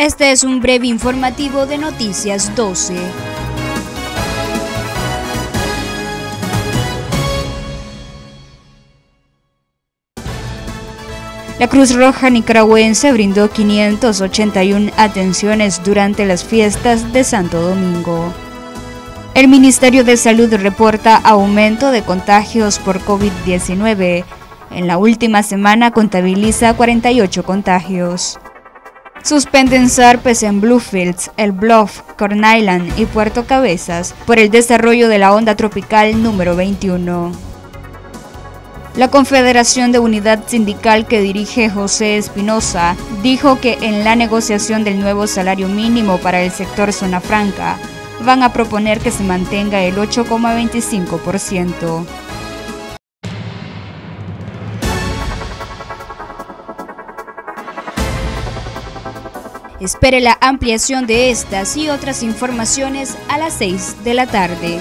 Este es un breve informativo de Noticias 12. La Cruz Roja Nicaragüense brindó 581 atenciones durante las fiestas de Santo Domingo. El Ministerio de Salud reporta aumento de contagios por COVID-19. En la última semana contabiliza 48 contagios. Suspenden zarpes en Bluefields, El Bluff, Corn Island y Puerto Cabezas por el desarrollo de la onda tropical número 21. La Confederación de Unidad Sindical que dirige José Espinosa dijo que en la negociación del nuevo salario mínimo para el sector zona franca van a proponer que se mantenga el 8,25%. Espere la ampliación de estas y otras informaciones a las 6 de la tarde.